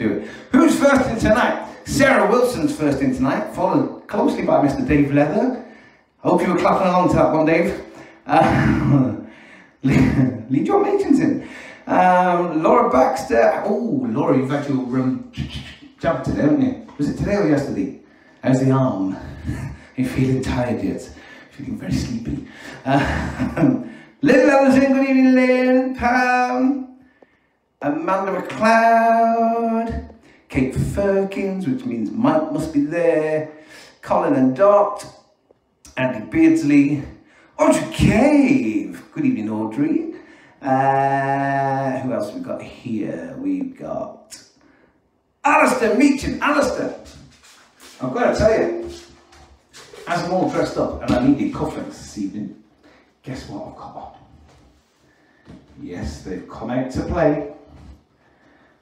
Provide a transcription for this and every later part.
do it. Who's first in tonight? Sarah Wilson's first in tonight, followed closely by Mr. Dave Leather. I Hope you were clapping along to that one, Dave. Uh, Lee John Aitchison. Um, Laura Baxter. Oh, Laura, you've had your um, jab today, haven't you? Was it today or yesterday? How's the arm? Are you feeling tired yet? Feeling very sleepy. Uh, Lynn Ellison, good evening, Lynn. Pam. Amanda McLeod. Kate Firkins, which means Mike must be there. Colin and Dot. Andy Beardsley. Audrey Cave. Good evening, Audrey. Uh, who else we got here? We've got Alistair Meacham. Alistair, I've got to tell you, as I'm all dressed up and I needed cufflinks this evening, guess what I've got on? Yes, they've come out to play.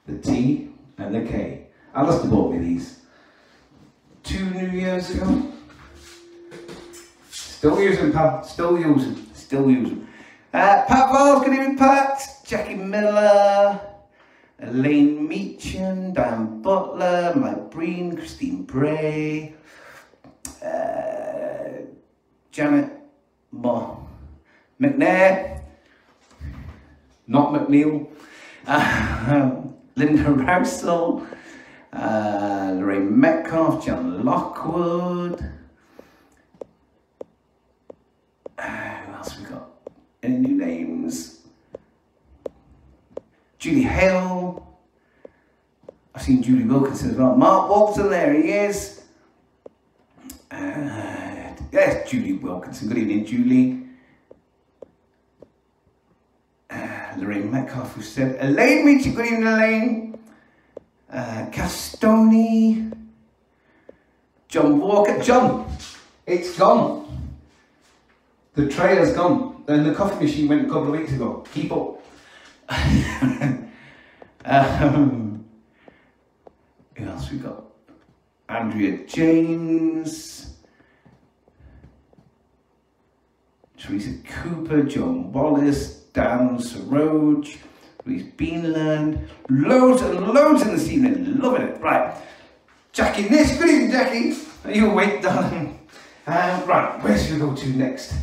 The T and the K. Alistair bought me these two New Years ago. Still using, pal. Still using. Still using. Uh, Pat Valls, good evening, Pat. Jackie Miller. Elaine Meacham, Dan Butler, Mike Breen, Christine Bray, uh, Janet Mo McNair, not McNeil, uh, Linda Rousel, uh, Lorraine Metcalf, John Lockwood. Uh, who else we got? Any new names? Julie Hale. I've seen Julie Wilkinson as well. Mark Walton, there he is. Uh, yes, Julie Wilkinson. Good evening, Julie. Uh, Lorraine Metcalf, who said, Elaine Meacham, good evening, Elaine. Uh, Castoni. John Walker. John, it's gone. The tray has gone. Then the coffee machine went a couple of weeks ago. Keep up. um, who else we got? Andrea James, Teresa Cooper, John Wallace, Dan Saroj, Louise Beanland, loads and loads in this evening, loving it. Right, Jackie Nish, good evening, Jackie. Are you awake, darling? Um, right, where should we go to next?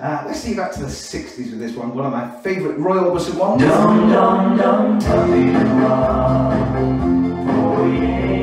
Uh, let's see back to the 60s with this one, one of my favourite Roy Orbison ones. Dum dum dum, tell me run. Oh yeah,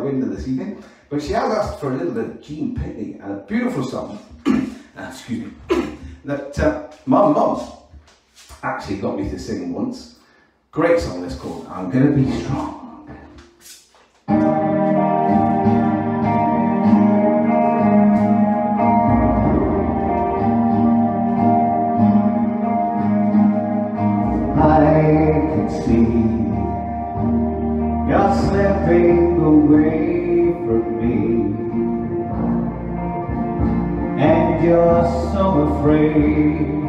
the window this evening. But she has asked for a little bit of Gene Pitney and a beautiful song, uh, excuse me, that uh, my mum actually got me to sing once. Great song, it's called I'm Gonna Be Strong. afraid.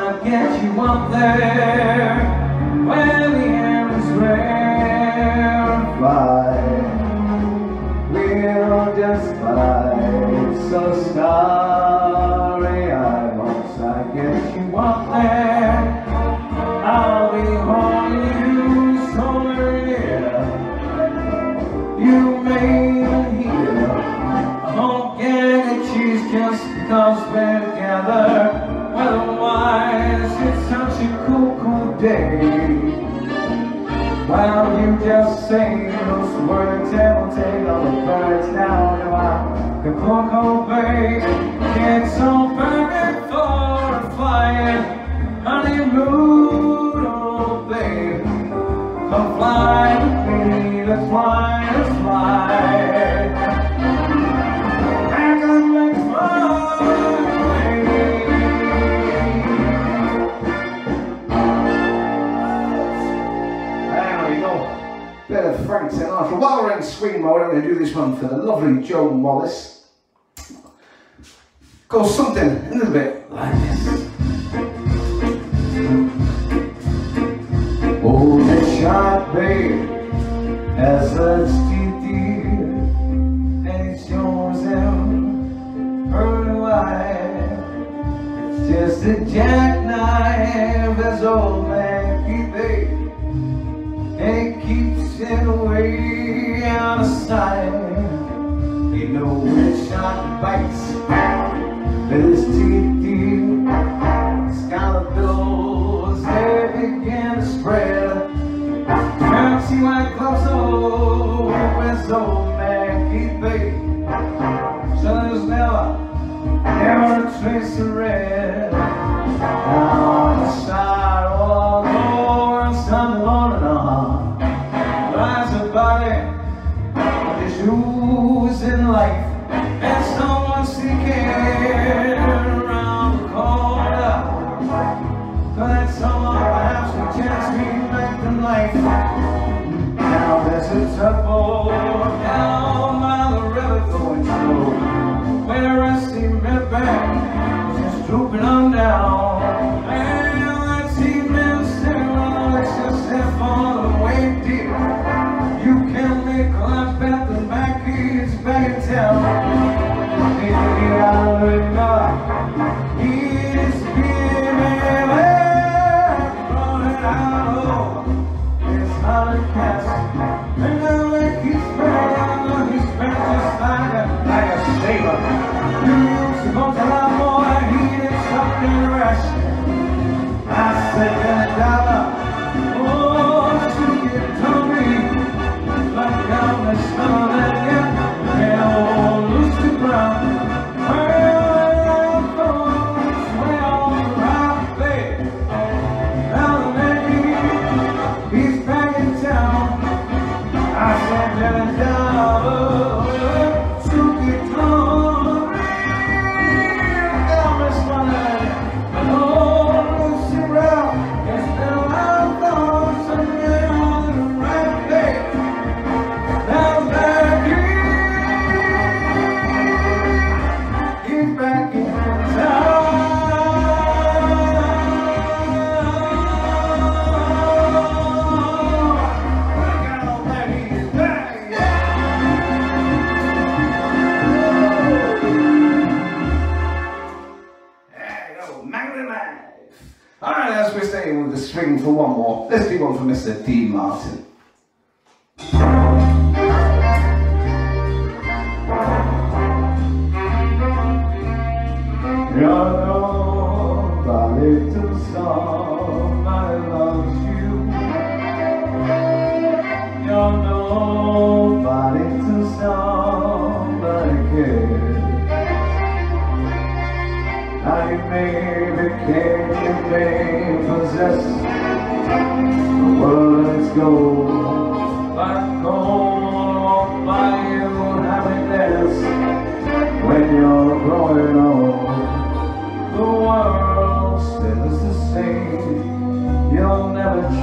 gonna get you up there Where the air is rare. Fly, We'll just fly, so stop Thanks so uh, while we're in swing mode, I'm going to do this one for the lovely Joan Wallace.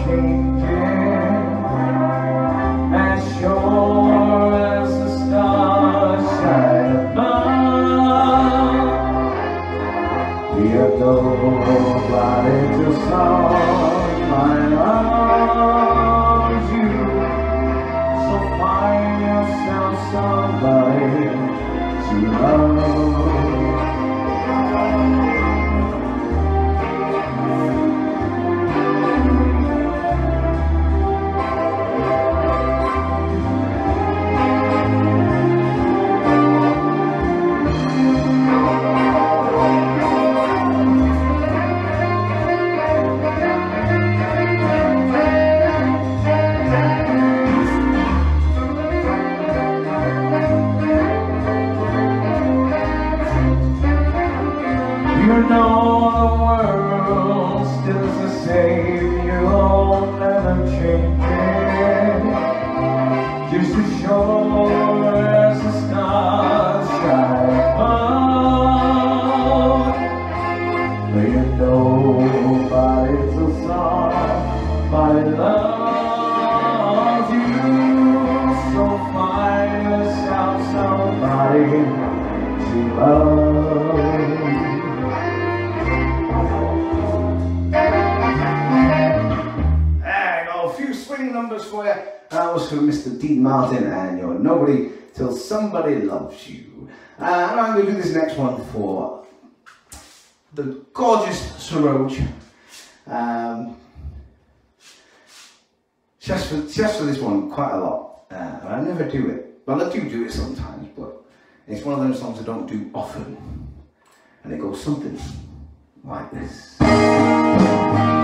Never the gorgeous Saroj. Um, for, for this one quite a lot. Uh, I never do it. Well, I do do it sometimes, but it's one of those songs I don't do often. And it goes something like this.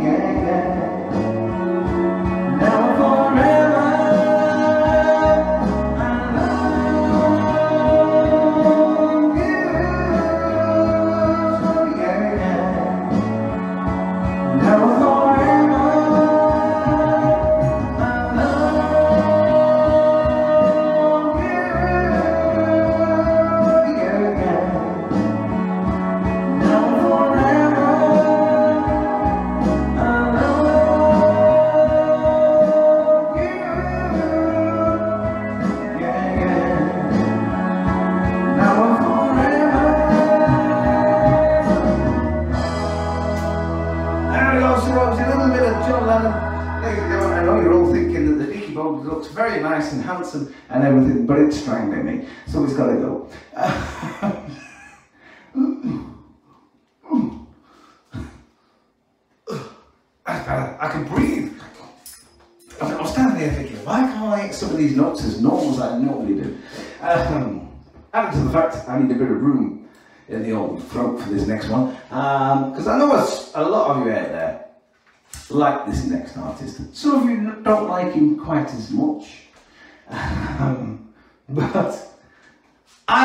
Yeah, yeah.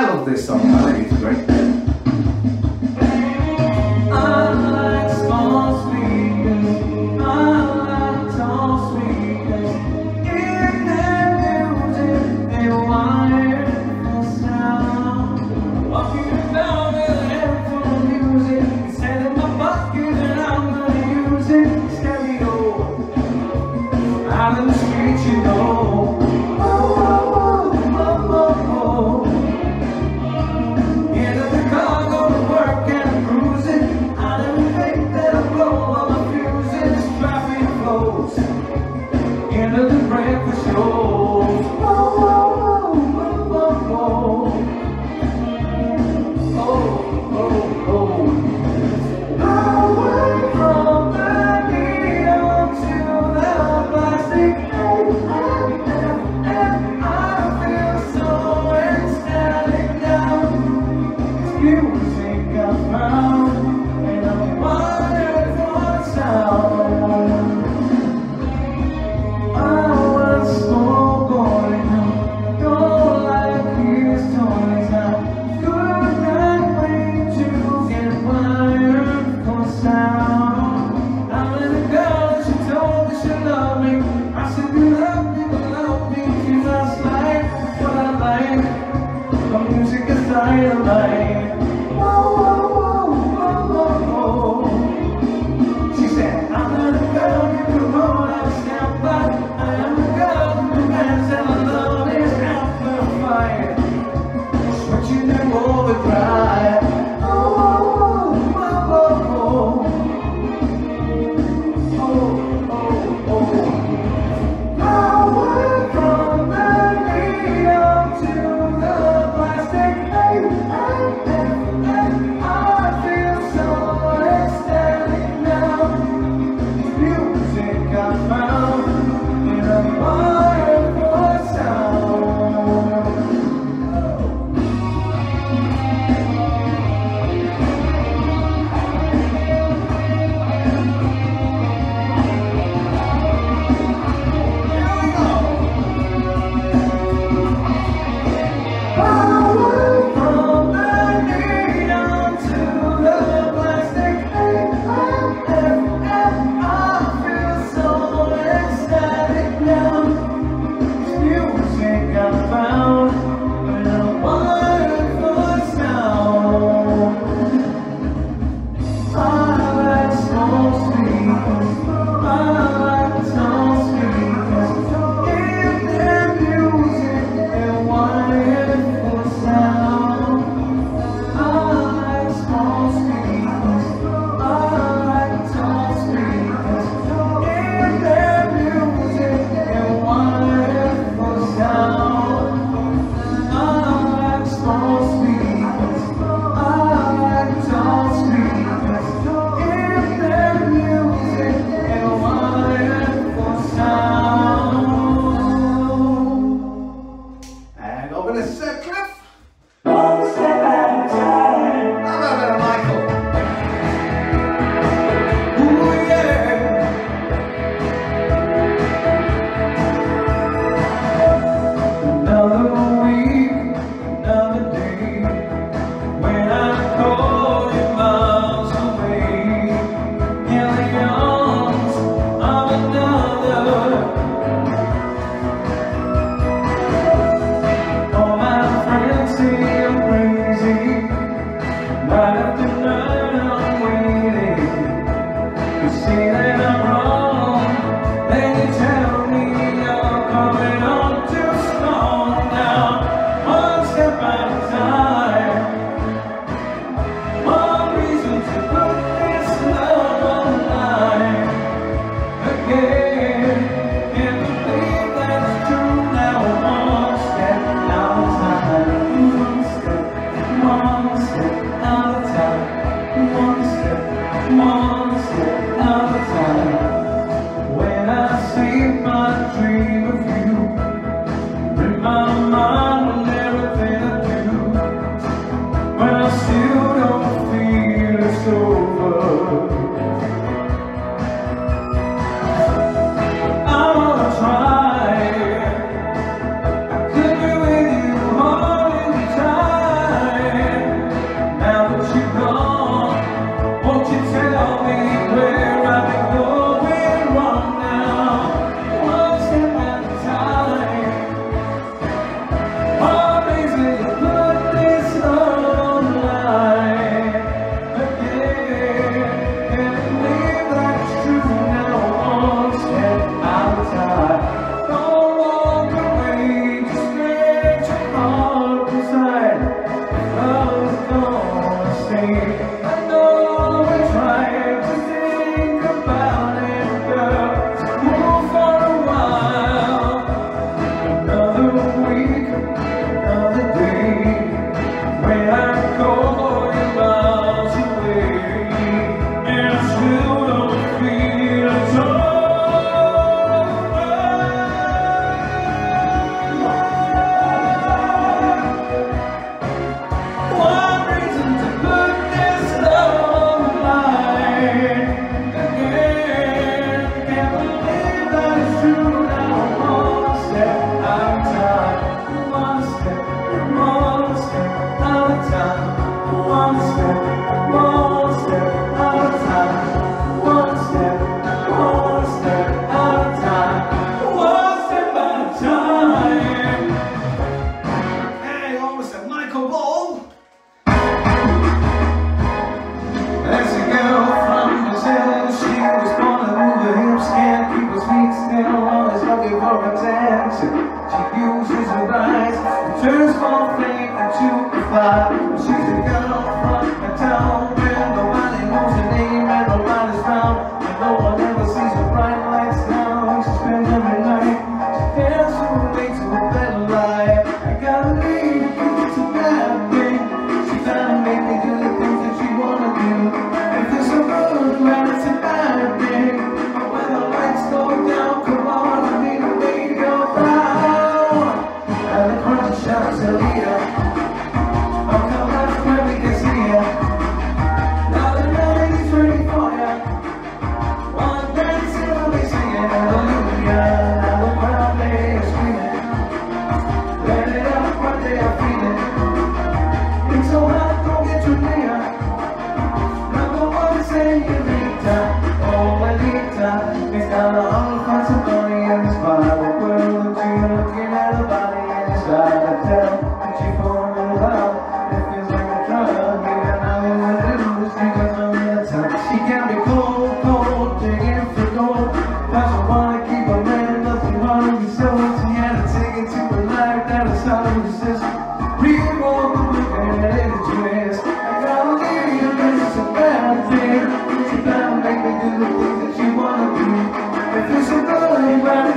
of this song.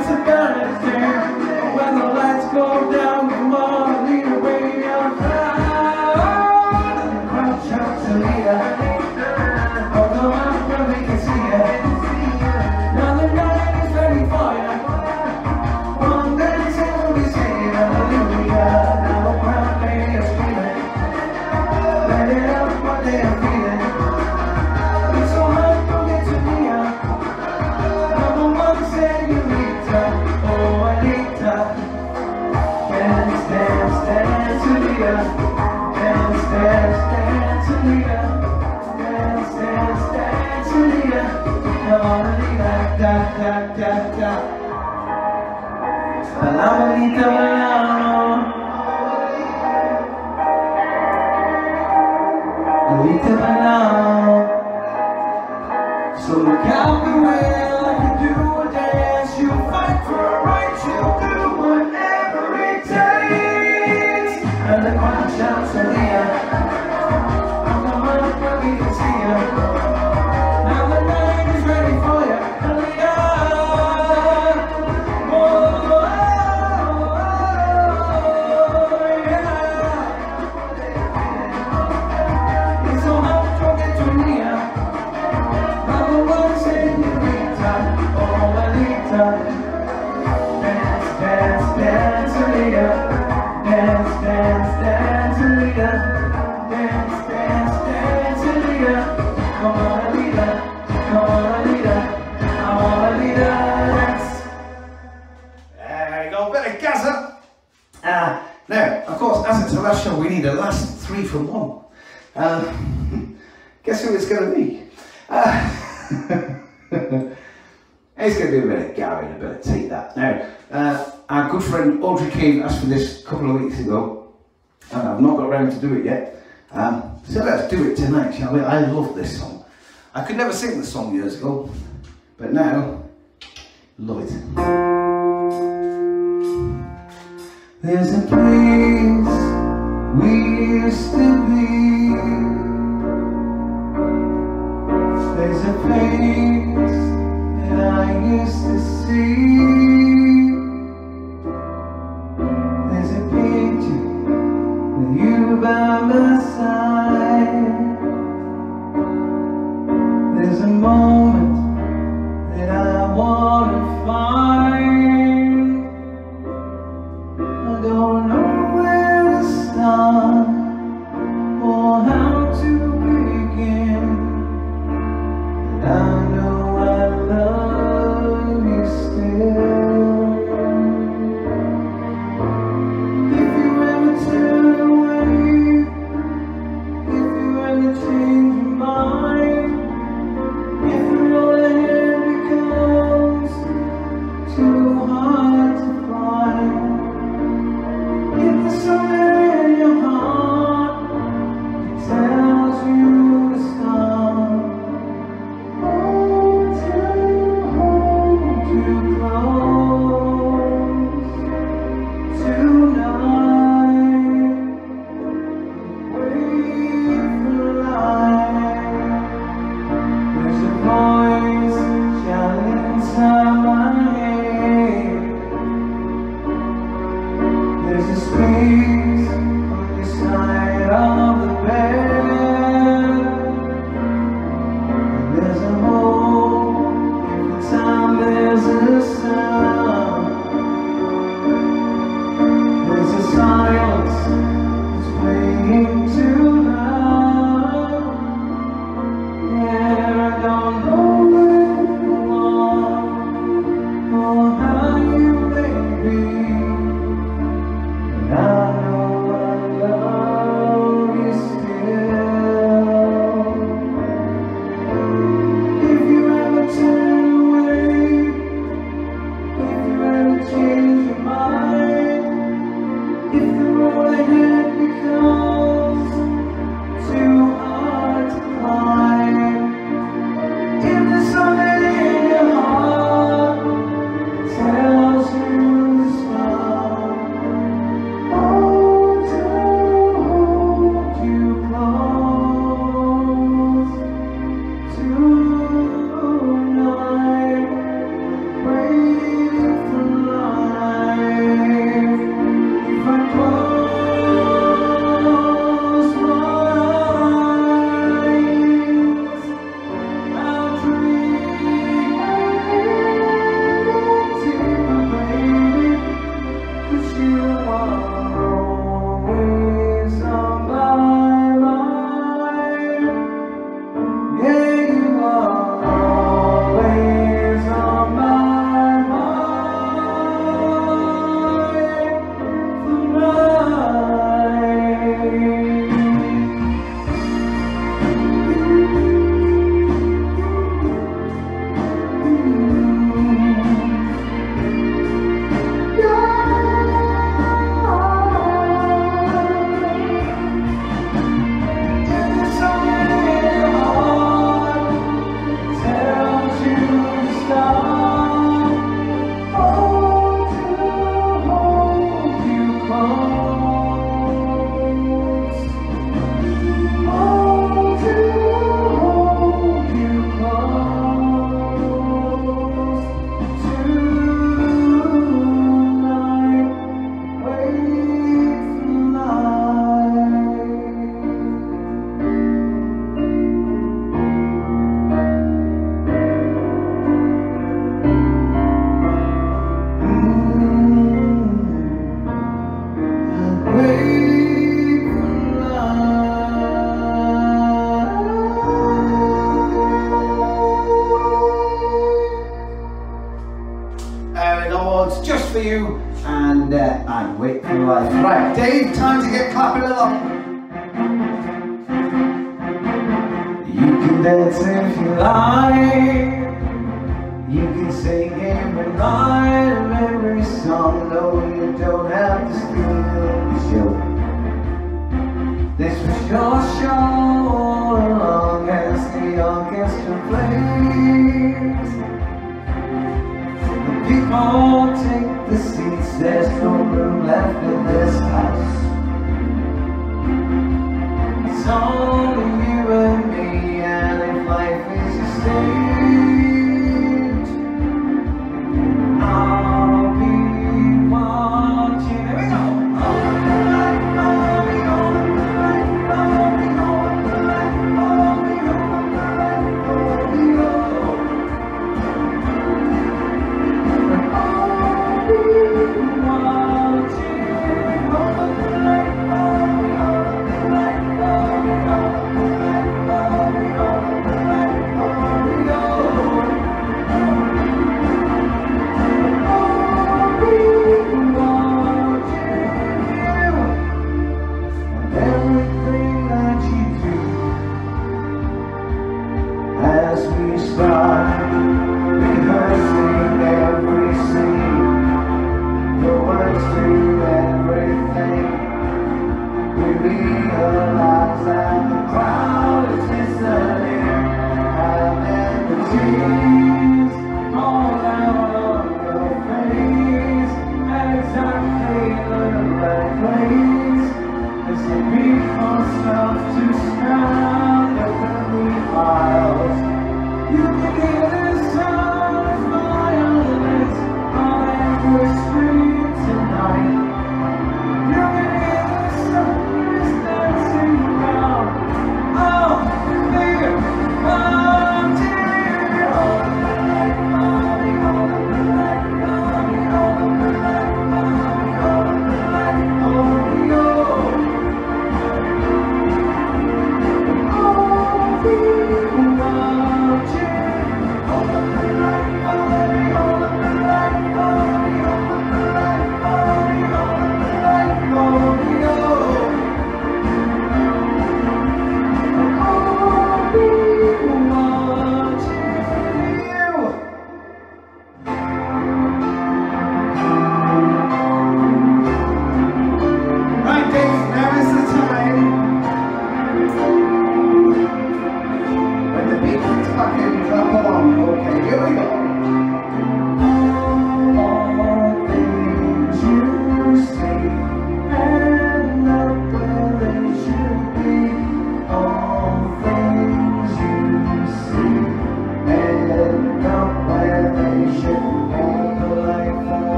It's a gun, it's do it yet. Um, so let's do it tonight, shall we? I love this song. I could never sing this song years ago, but now, love it. There's a place we used to be. There's a face that I used to see. by my side. There's a moment that I want to find.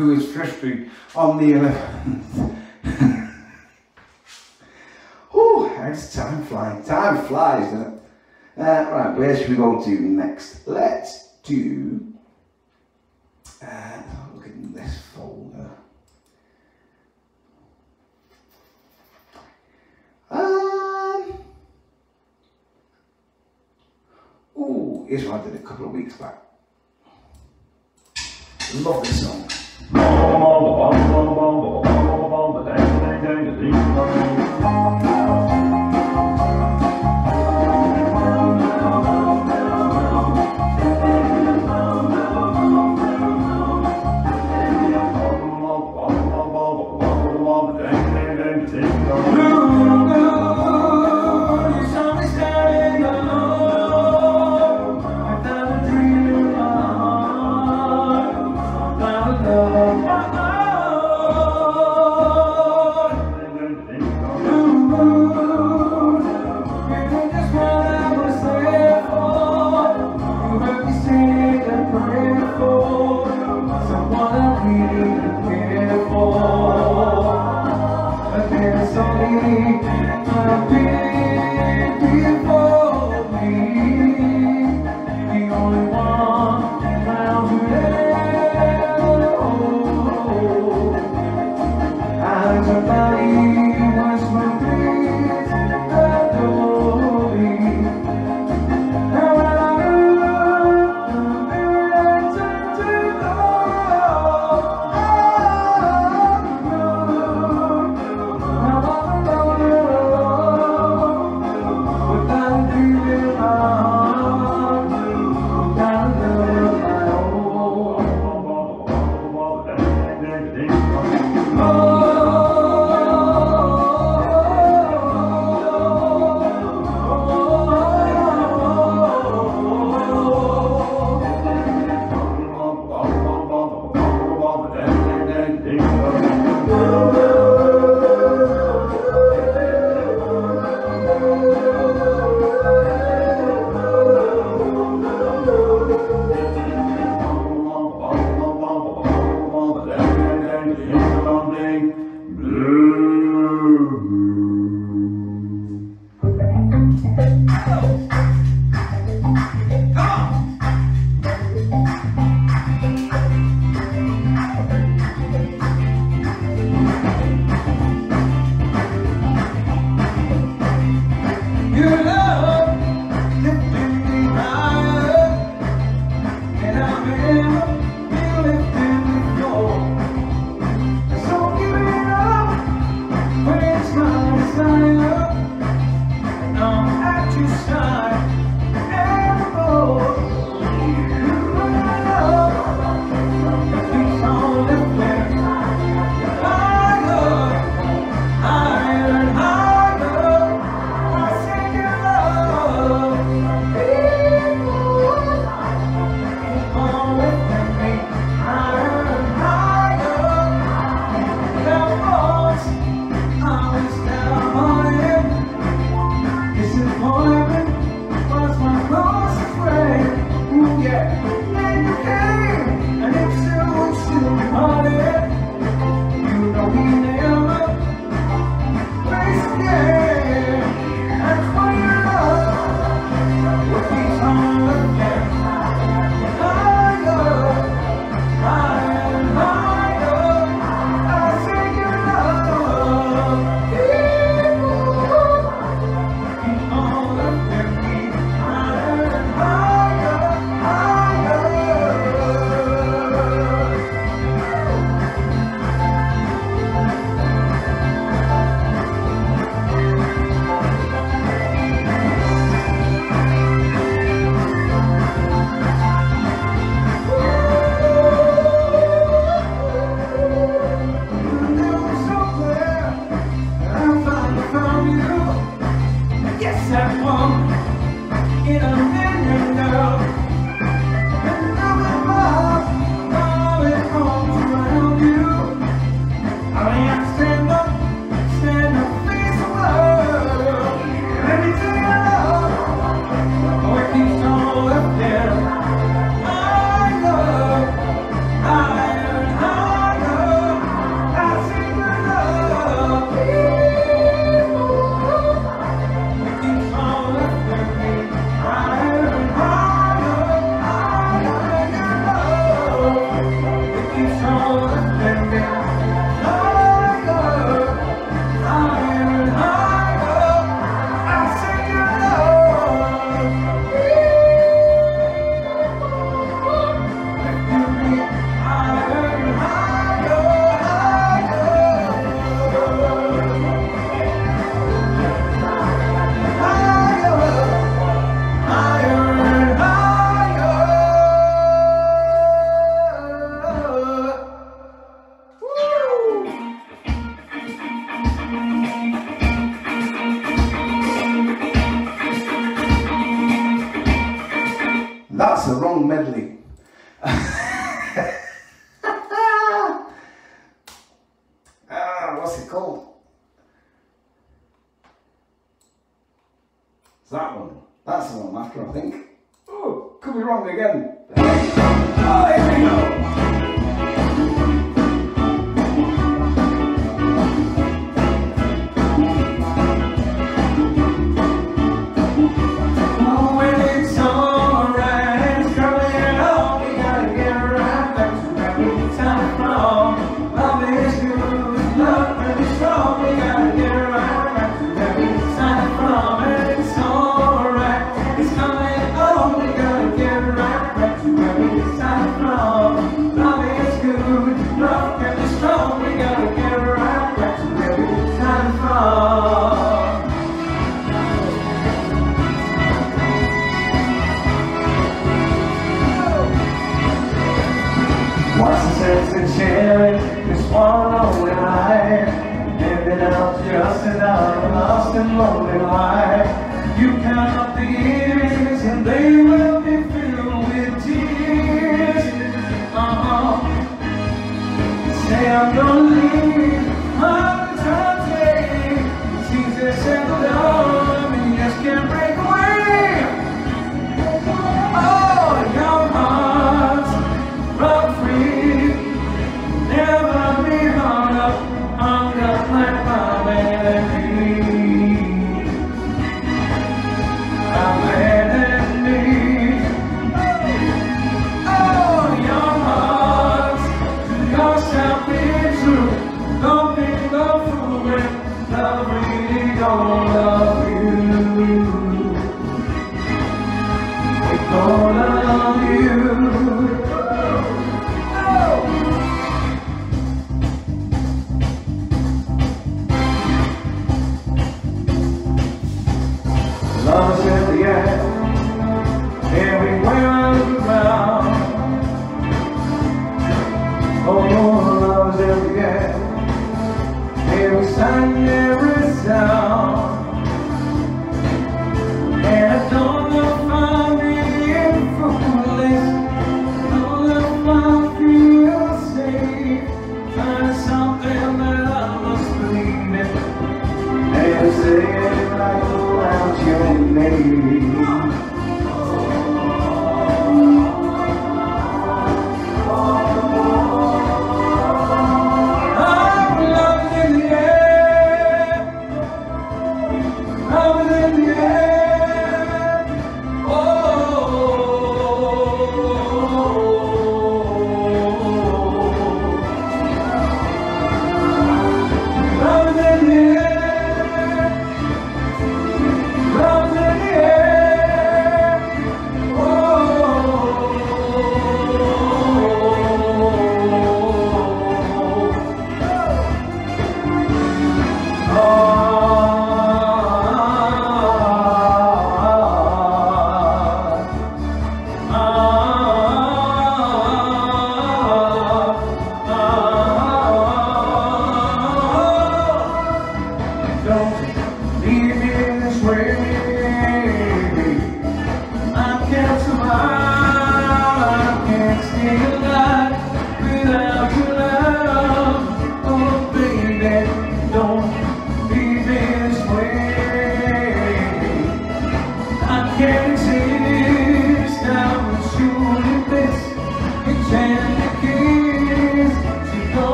Who is to on the 11th. oh, it's time flying. Time flies, doesn't it? Uh, right, where should we go to next? Let's do. Uh, look at this folder. Ooh, here's one I did a couple of weeks back. Love this song. Allemaal de banden, allemaal de banden, allemaal de banden, de drie,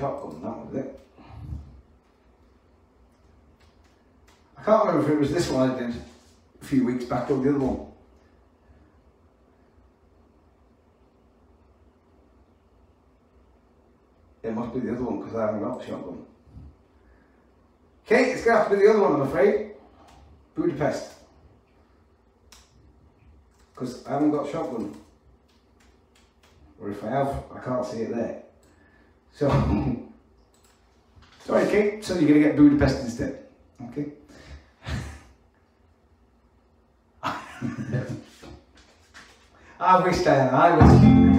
Shotgun, that was it. I can't remember if it was this one I did a few weeks back or the other one. It must be the other one because I haven't got the shotgun. Okay, it's going to have to be the other one, I'm afraid. Budapest. Because I haven't got shotgun. Or if I have, I can't see it there. So, sorry, Kate. So you're going to get Budapest instead. Okay. I wish, Diana, I wish.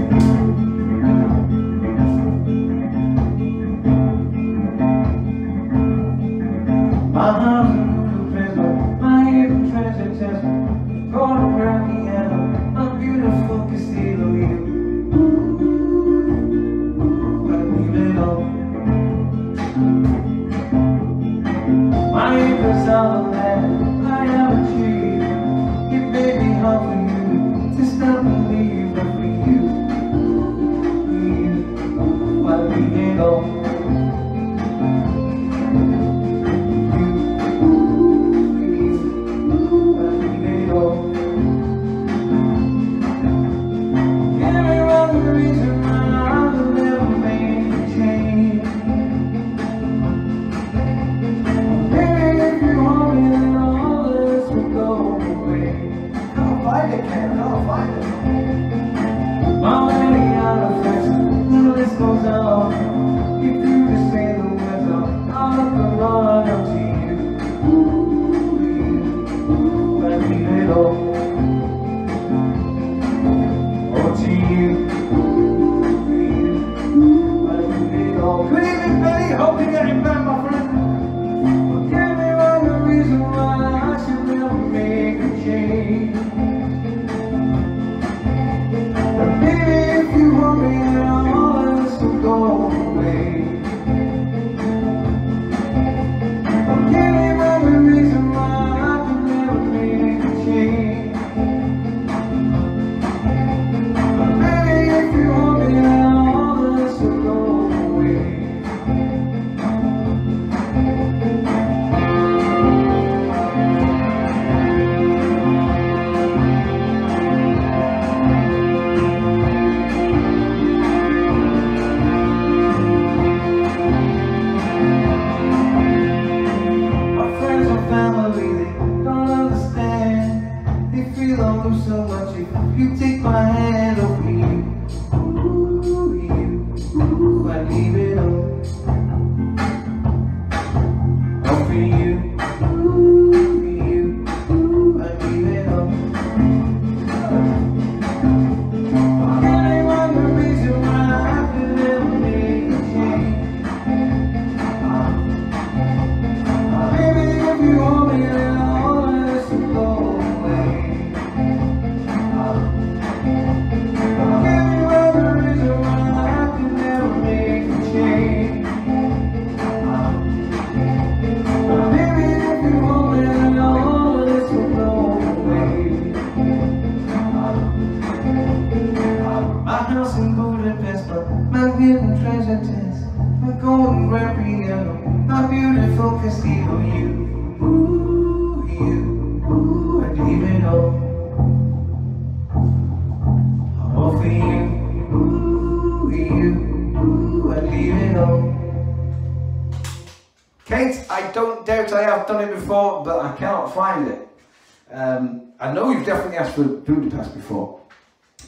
Budapest before,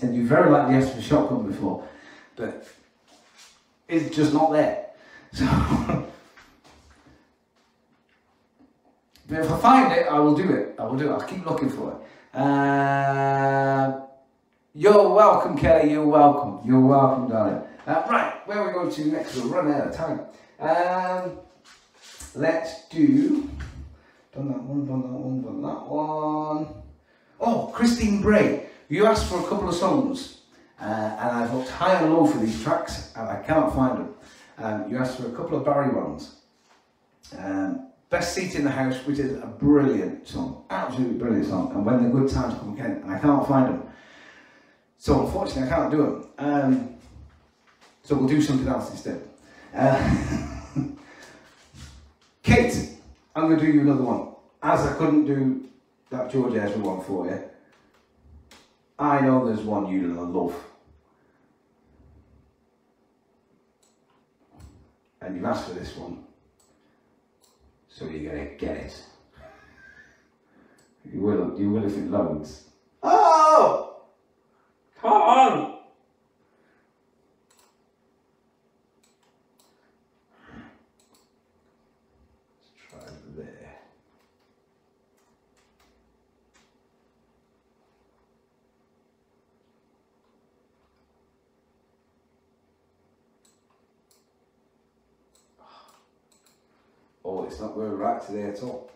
and you very likely asked for Shotgun before, but it's just not there. So, but if I find it, I will do it. I will do it. I'll keep looking for it. Uh, you're welcome, Kelly. You're welcome. You're welcome, darling. Uh, right, where are we going to next? We're running out of time. Um, let's do. Done that one, done that one, done that one. Oh, Christine Bray, you asked for a couple of songs, uh, and I've looked high and low for these tracks, and I cannot find them. Um, you asked for a couple of Barry ones. Um, Best Seat in the House, which is a brilliant song, absolutely brilliant song, and When the Good Times Come Again, and I can't find them. So unfortunately, I can't do them. Um, so we'll do something else instead. Uh, Kate, I'm going to do you another one, as I couldn't do that George Ezra one for you. I know there's one you love. And you've asked for this one. So you're gonna get it. You will you will if it loads. Oh come on! today at all.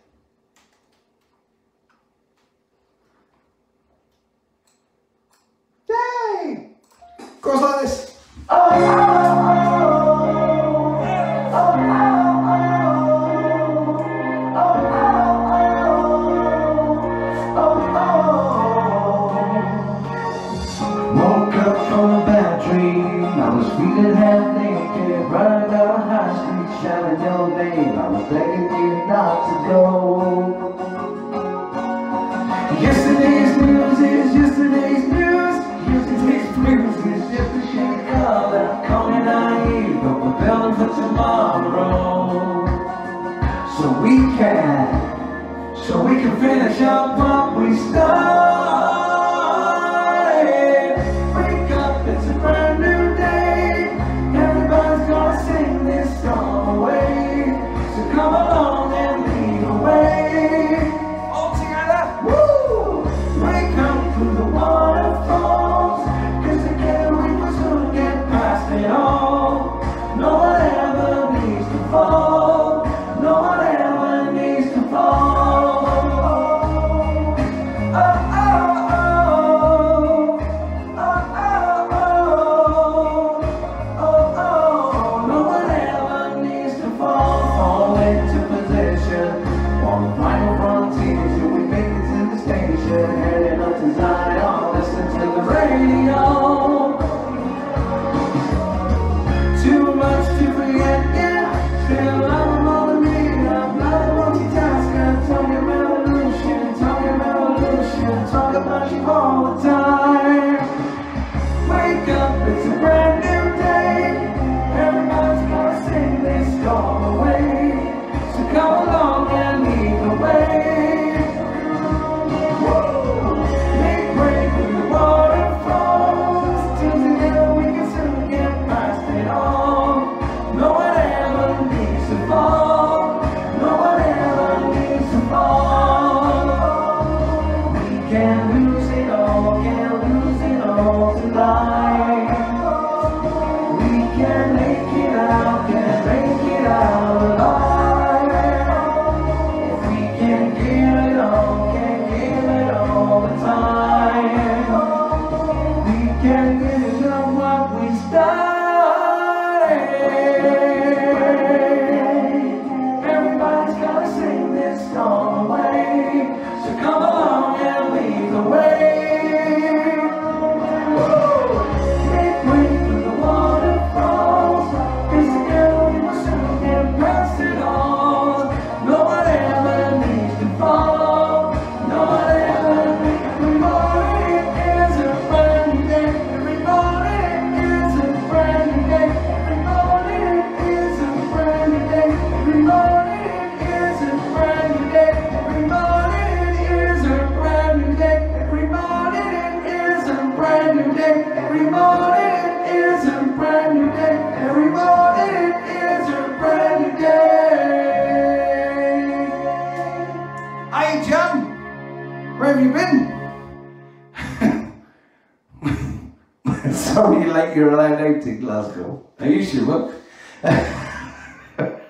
that night in Glasgow. I you sure? work.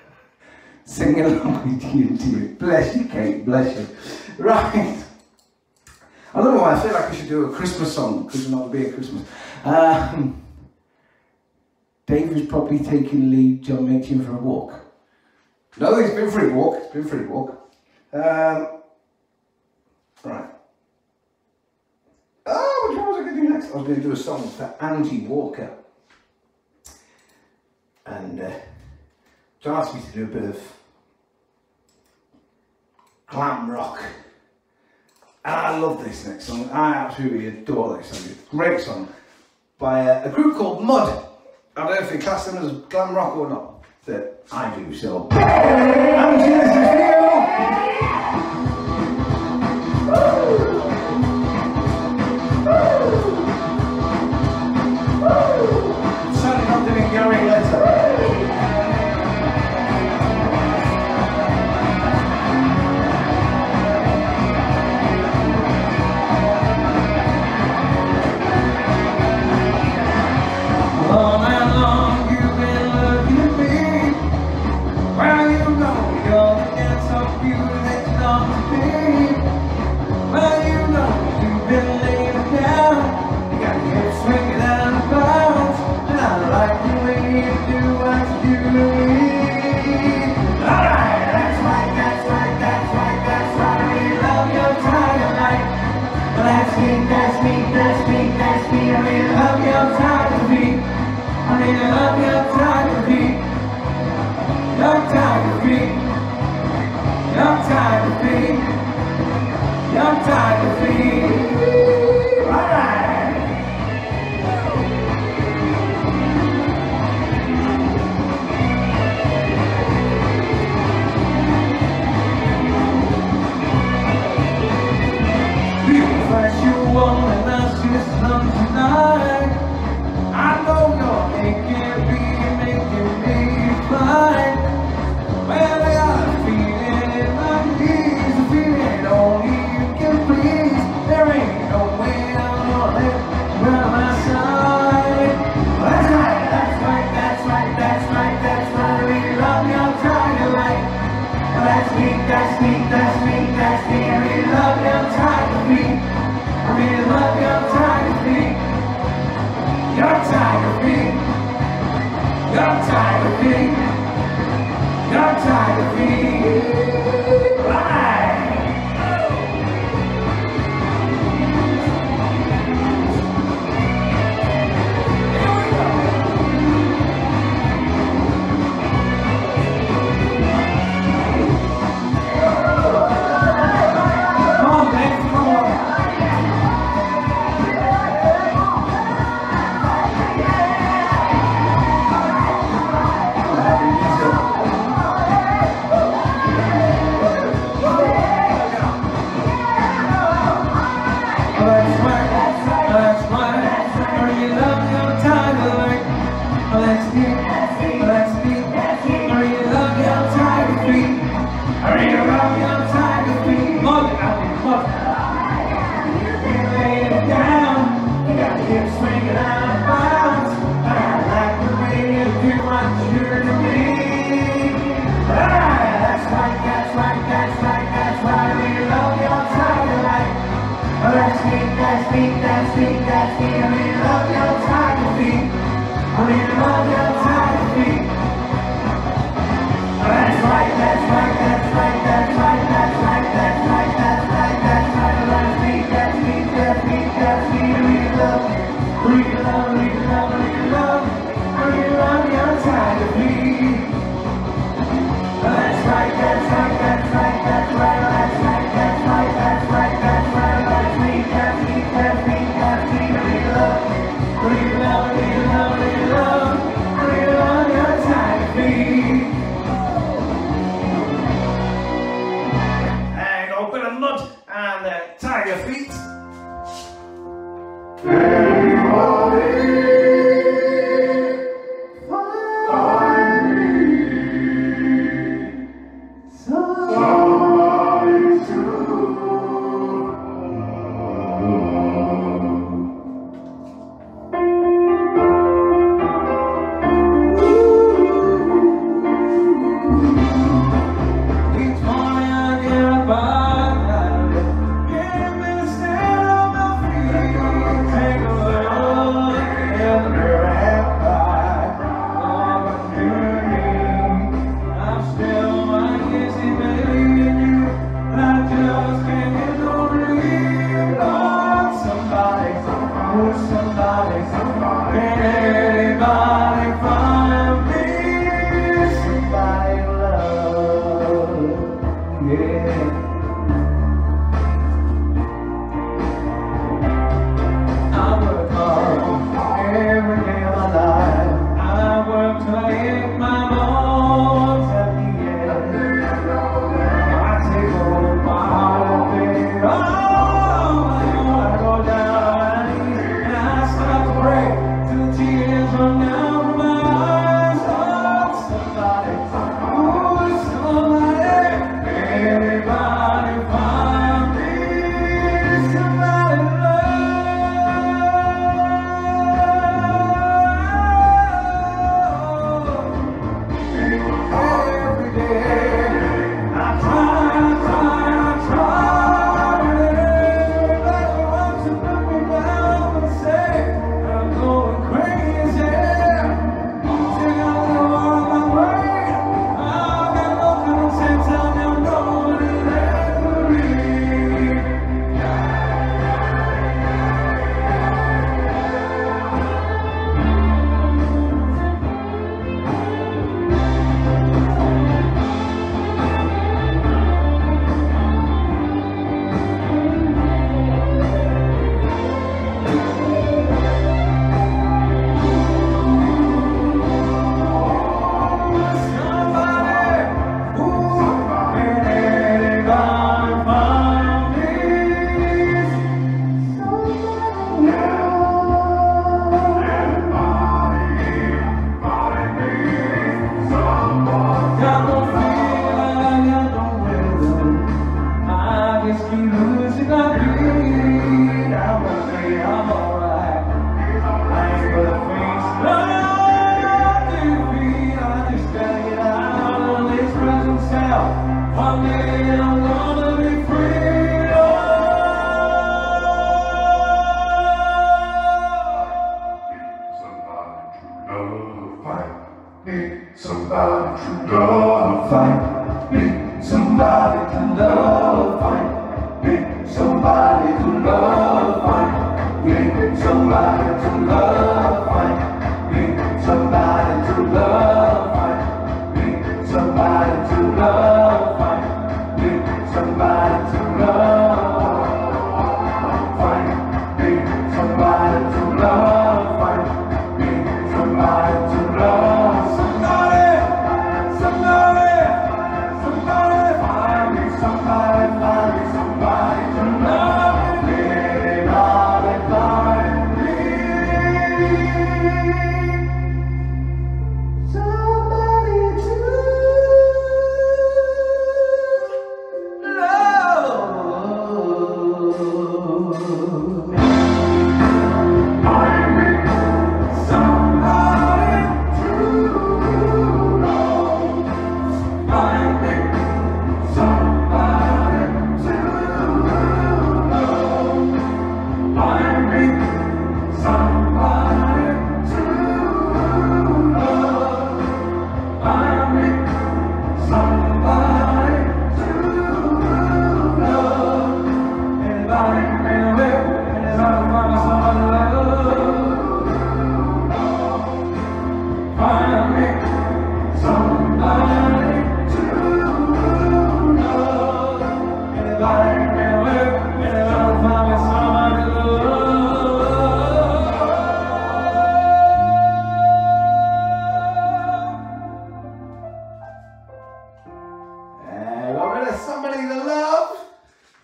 Singing along with you, dear. Bless you, Kate, bless you. Right. I don't know why I feel like I should do a Christmas song, because it'll be a Christmas. Um, Dave is probably taking Lee John Minchin for a walk. No, he's been for a walk. He's been for a walk. Um, right. I'm going to do a song for Angie Walker. And uh, she asked me to do a bit of glam rock. And I love this next song. I absolutely adore this song. It's a great song by a, a group called Mud. I don't know if you class them as glam rock or not, that I do, so. Angie, this is for! tired of being. I'm tired of being. All right. People that you want and ask you to come tonight.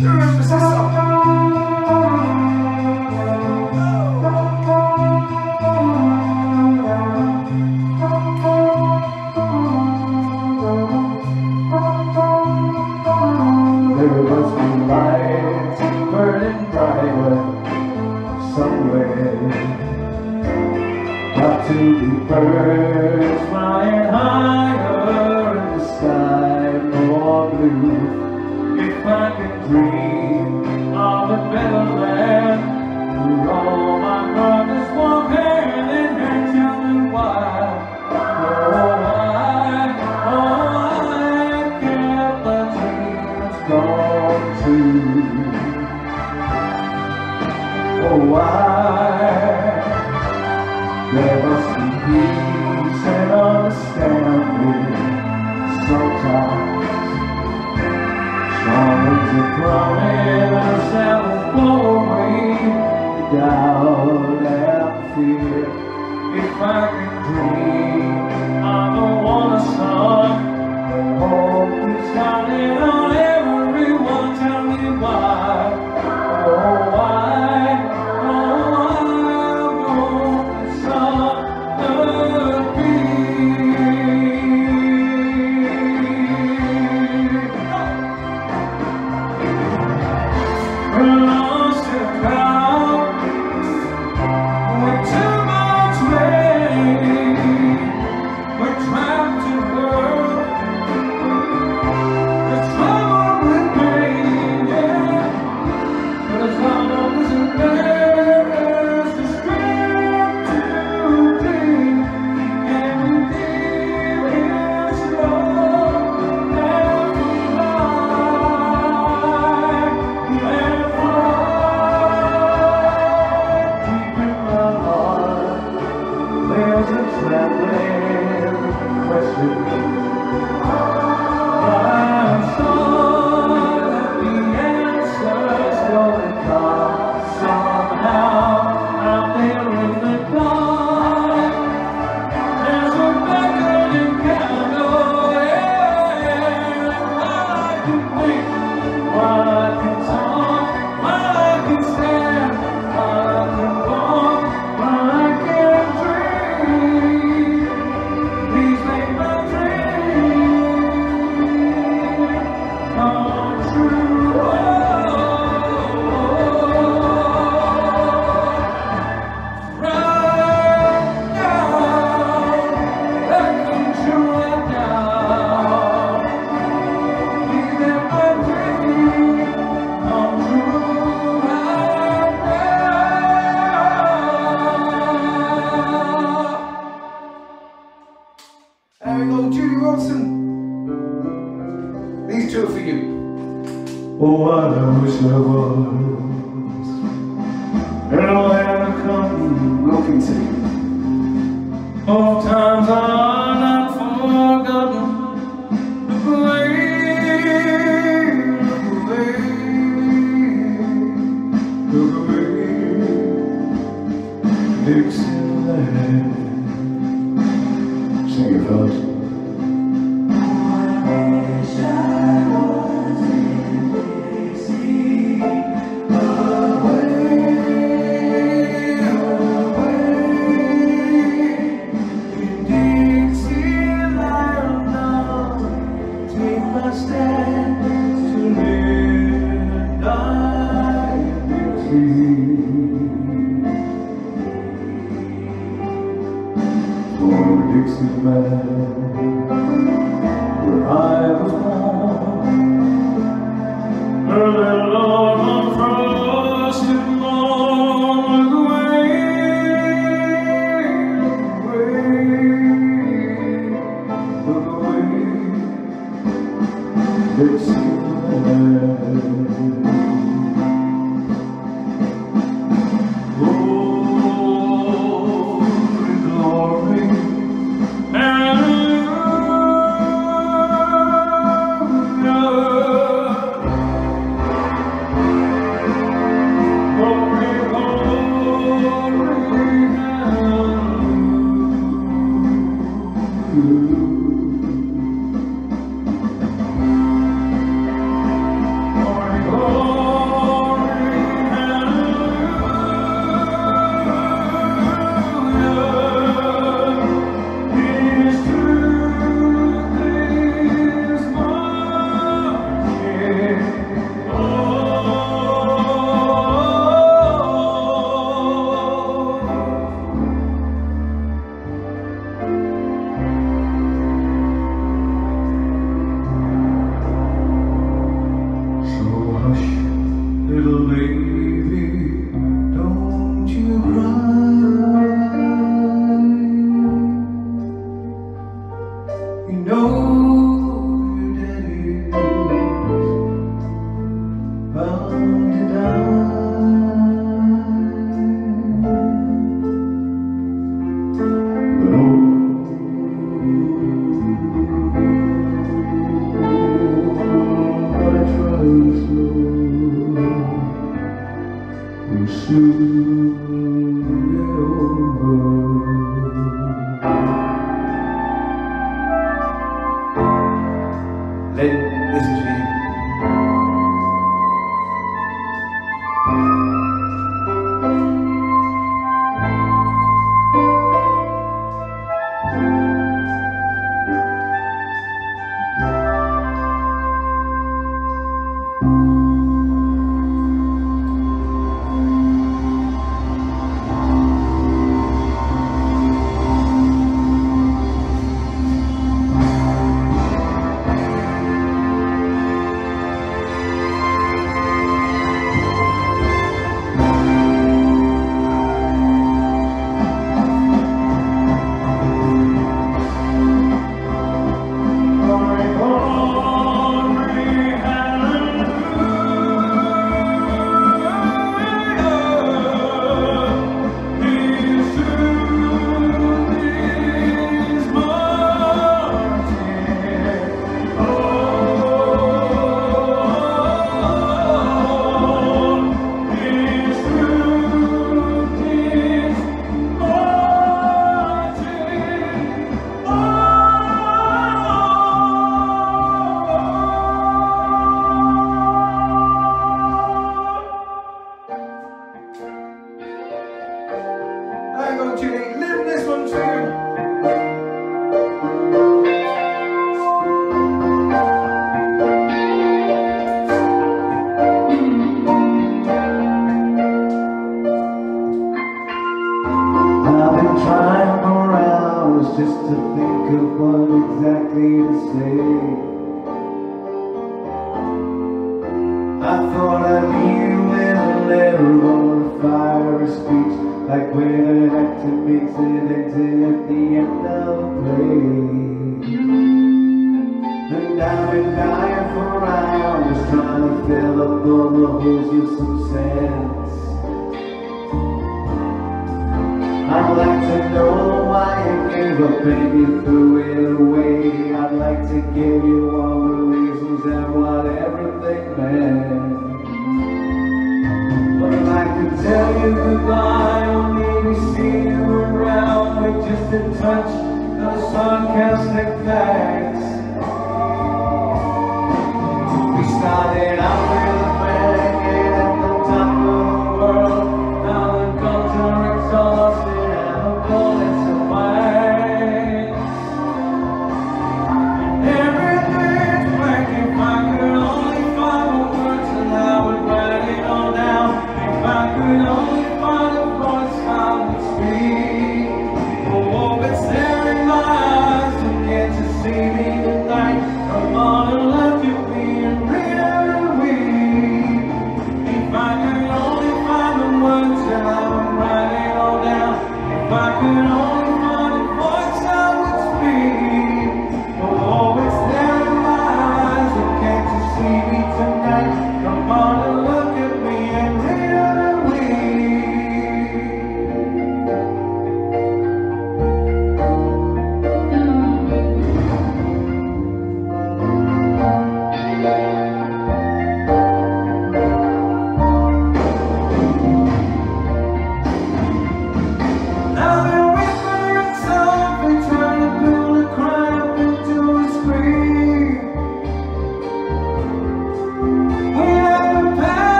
Trying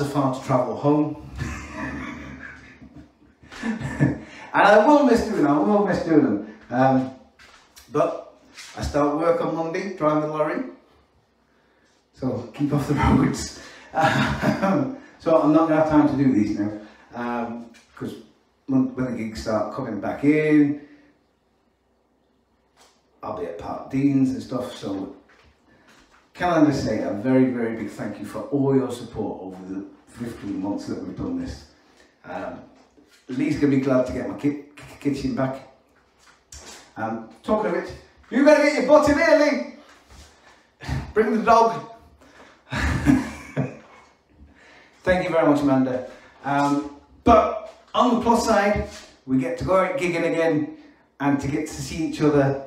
not so far to travel home. and I will miss doing them. I will miss doing them. Um, but I start work on Monday, driving the lorry. So keep off the roads. Um, so I'm not going to have time to do these now. Because when, when the gigs start coming back in, I'll be at Parkdean's and stuff. So can I just say a very, very big thank you for all your support over the 15 months that we've done this. Um, Lee's going to be glad to get my ki- ki- kitchen back. Um, talking of it, you better get your butt in here, Lee. Bring the dog. Thank you very much, Amanda. Um, but on the plus side, we get to go out gigging again and to get to see each other.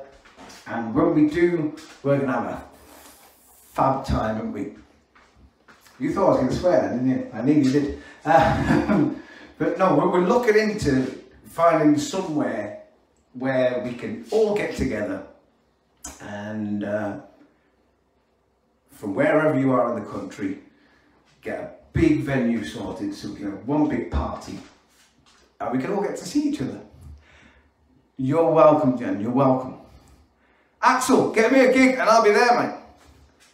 And when we do, we're going to have a fab time, haven't we? You thought I was going to swear then, didn't you? I nearly did. Um, but no, we're looking into finding somewhere where we can all get together and uh, from wherever you are in the country, get a big venue sorted so we can have one big party and we can all get to see each other. You're welcome, Jen, you're welcome. Axel, get me a gig and I'll be there, mate.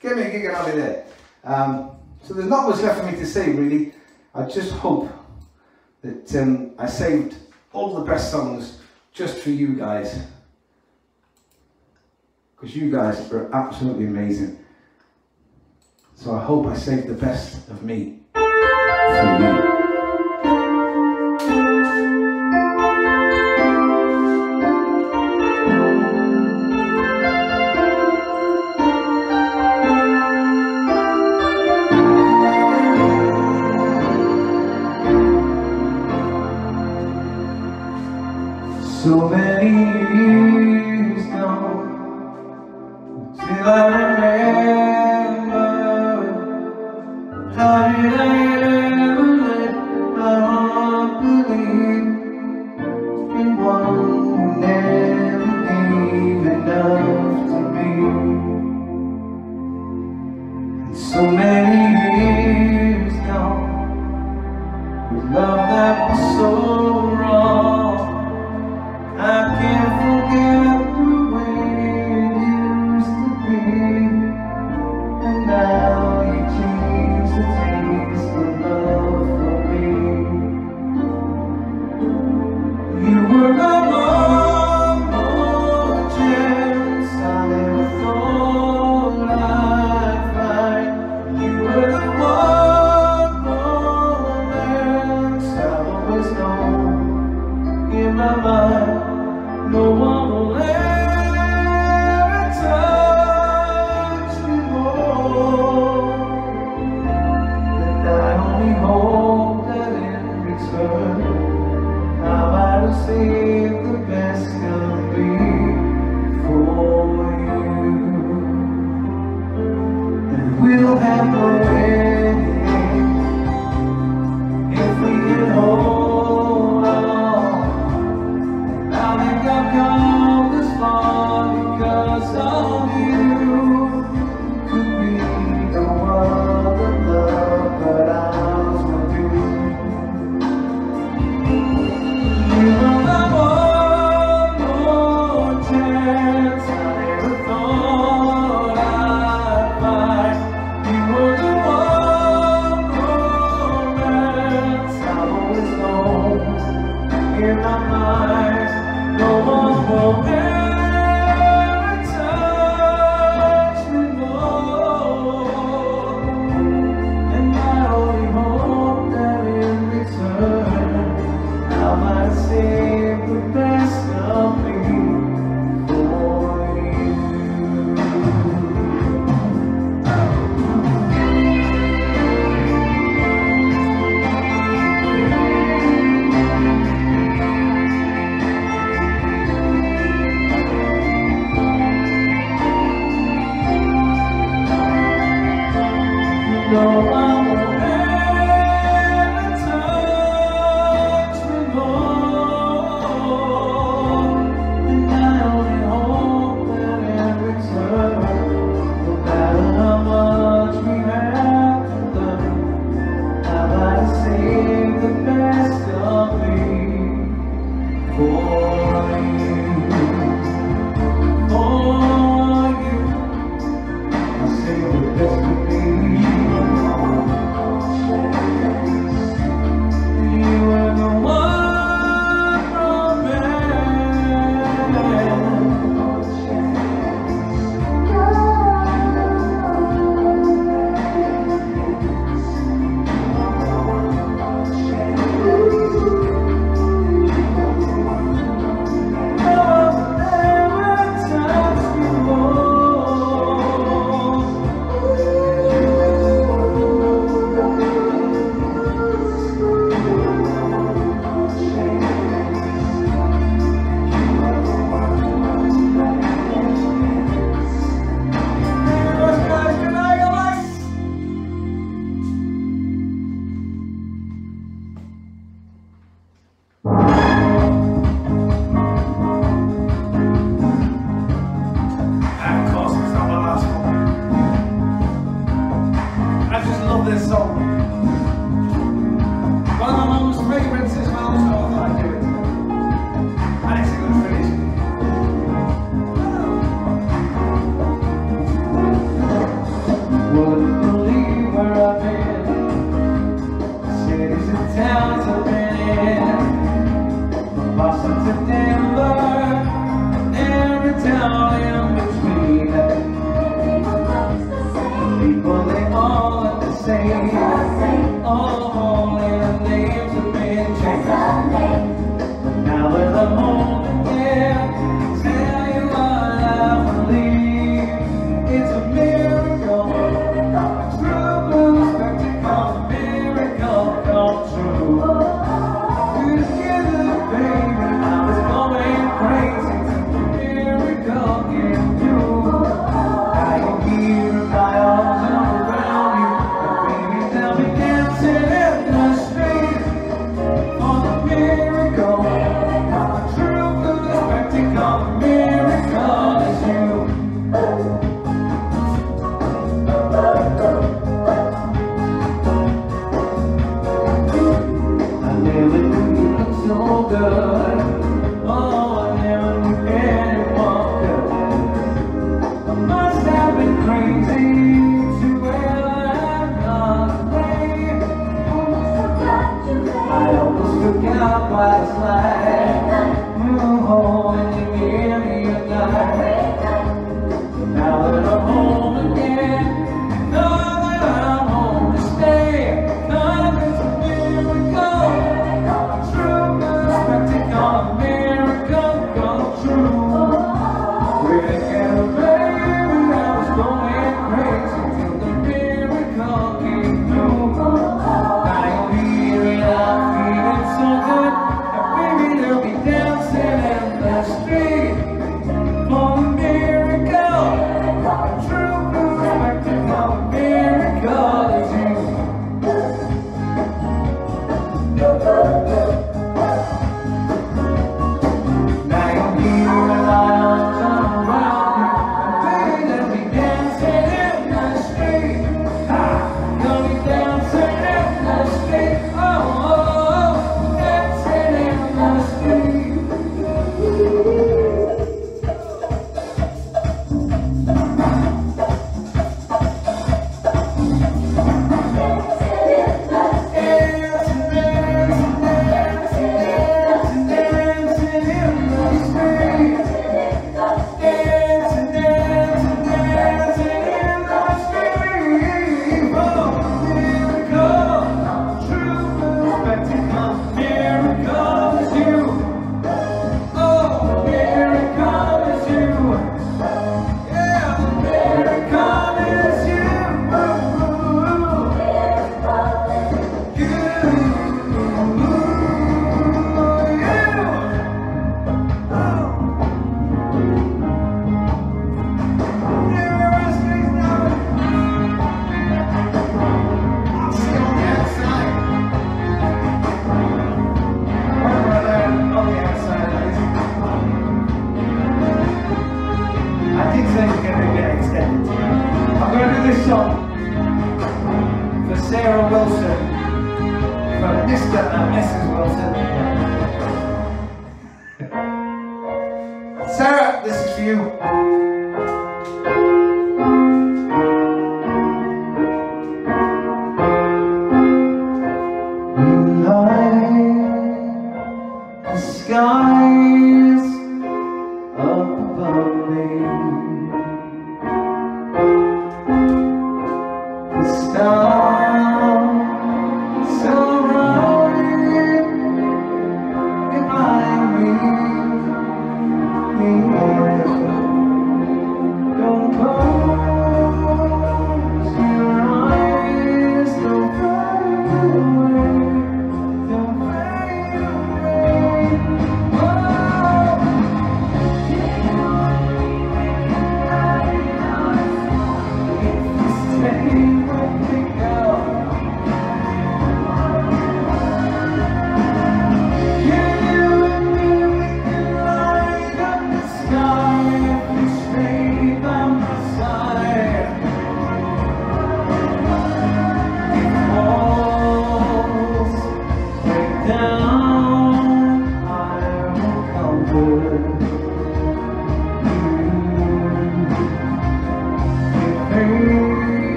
Get me a gig and I'll be there. Um, so there's not much left for me to say, really. I just hope that um, I saved all the best songs just for you guys. Because you guys are absolutely amazing. So I hope I saved the best of me for you.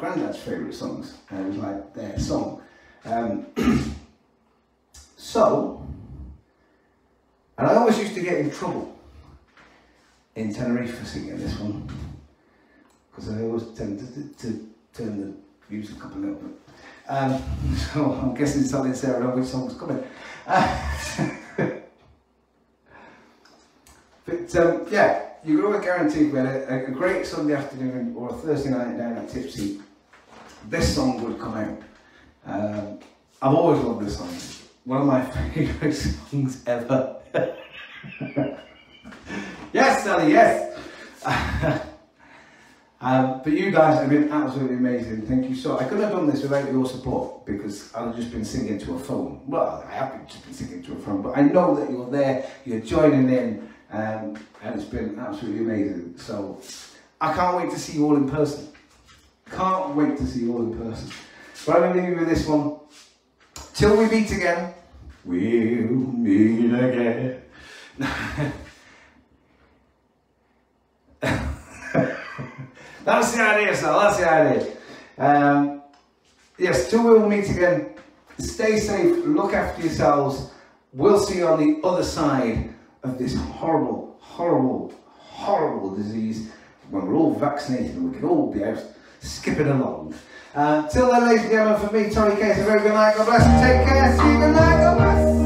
Granddad's favourite songs. And it was like their song. Um, so, and I always used to get in trouble in Tenerife for singing this one because I always tended to, to turn the music up a little bit. Um, so I'm guessing telling Sarah know which song was coming. Uh, but um, yeah, you can always guarantee we had a, a great Sunday afternoon or a Thursday night down at Tipsy. This song would come out. Um, I've always loved this song. One of my favourite songs ever. Yes, Sally, yes. um, but you guys have been absolutely amazing. Thank you so. I couldn't have done this without your support because I've just been singing to a phone. Well, I have been, just been singing to a phone, but I know that you're there. You're joining in, um, and it's been absolutely amazing. So I can't wait to see you all in person. Can't wait to see you all in person. But I'm going to leave you with this one. Till we meet again, we'll meet again. that's the idea, so that's the idea. Um, yes, till we'll meet again. Stay safe, look after yourselves. We'll see you on the other side of this horrible, horrible, horrible disease when we're all vaccinated and we can all be out skipping along. Uh, till then, ladies and gentlemen, for me, Tony Kay's, a very good night. God bless. Take care. See you good night. God bless.